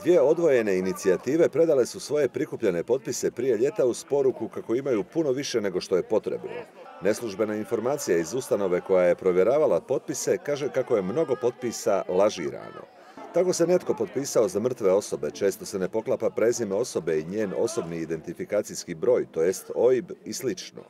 Dvije odvojene inicijative predale su svoje prikupljene potpise prije ljeta uz poruku kako imaju puno više nego što je potrebno. Neslužbena informacija iz ustanove koja je provjeravala potpise kaže kako je mnogo potpisa lažirano. Tako se netko potpisao za mrtve osobe, često se ne poklapa prezime osobe i njen osobni identifikacijski broj, to jest OIB i slično.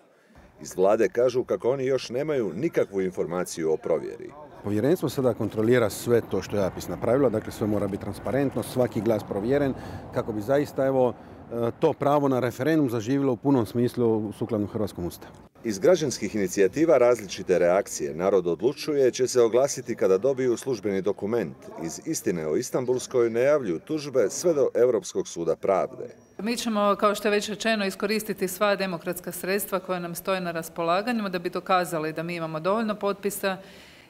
Iz vlade kažu kako oni još nemaju nikakvu informaciju o provjeri. Povjerenstvo sada kontrolira sve to što je APIS napravila, dakle sve mora biti transparentno, svaki glas provjeren kako bi zaista evo e, to pravo na referendum zaživjelo u punom smislu sukladno Hrvatskom ustavu. Iz građanskih inicijativa različite reakcije Narod odlučuje će se oglasiti kada dobiju službeni dokument. Iz istine o Istanbulskoj najavljuju tužbe sve do Europskog suda pravde. Mi ćemo, kao što je već rečeno, iskoristiti sva demokratska sredstva koja nam stoje na raspolaganju da bi dokazali da mi imamo dovoljno potpisa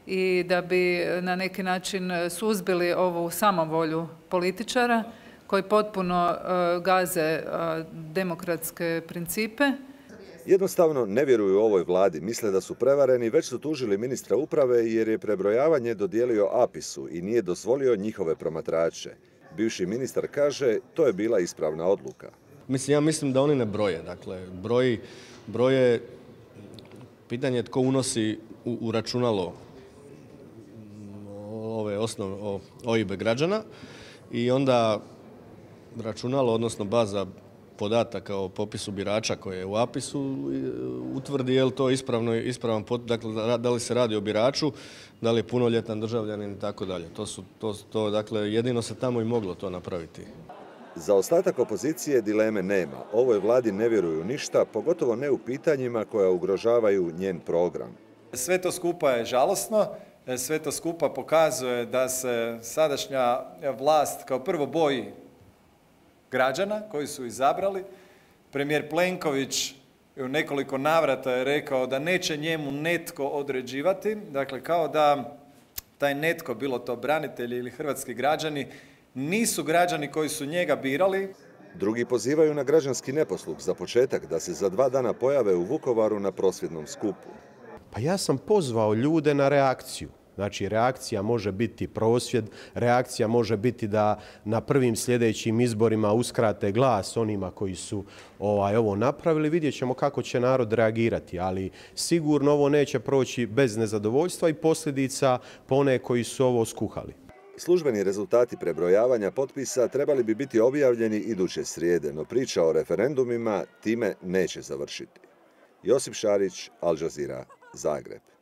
i da bi na neki način suzbili ovu samovolju političara koji potpuno e, gaze e, demokratske principe. Jednostavno ne vjeruju ovoj vladi, misle da su prevareni, već su tužili ministra uprave jer je prebrojavanje dodijelio APIS-u i nije dozvolio njihove promatrače. Bivši ministar kaže, to je bila ispravna odluka. Mislim, ja mislim da oni ne broje. Dakle, broji, broje, pitanje je tko unosi u, u računalo ove osnove OIB građana i onda računalo, odnosno baza podataka o popisu birača koje je u APIS-u utvrdi je li to ispravno, ispravan dakle da li se radi o biraču, da li je punoljetan državljanin i tako dalje. To su, to, to, dakle, jedino se tamo i moglo to napraviti. Za ostatak opozicije dileme nema. Ovoj vladi ne vjeruju ništa, pogotovo ne u pitanjima koja ugrožavaju njen program. Sve to skupa je žalosno, sve to skupa pokazuje da se sadašnja vlast kao prvo boji građana koji su izabrali. Premijer Plenković u nekoliko navrata je rekao da neće njemu netko određivati, dakle kao da taj netko, bilo to branitelji ili hrvatski građani, nisu građani koji su njega birali. Drugi pozivaju na građanski neposluh za početak da se za dva dana pojave u Vukovaru na prosvjednom skupu. Pa ja sam pozvao ljude na reakciju. Znači reakcija može biti prosvjed, reakcija može biti da na prvim sljedećim izborima uskrate glas onima koji su ovaj, ovo napravili. Vidjet ćemo kako će narod reagirati, ali sigurno ovo neće proći bez nezadovoljstva i posljedica po one koji su ovo skuhali. Službeni rezultati prebrojavanja potpisa trebali bi biti objavljeni iduće srijede, no priča o referendumima time neće završiti. Josip Šarić, Al Jazeera, Zagreb.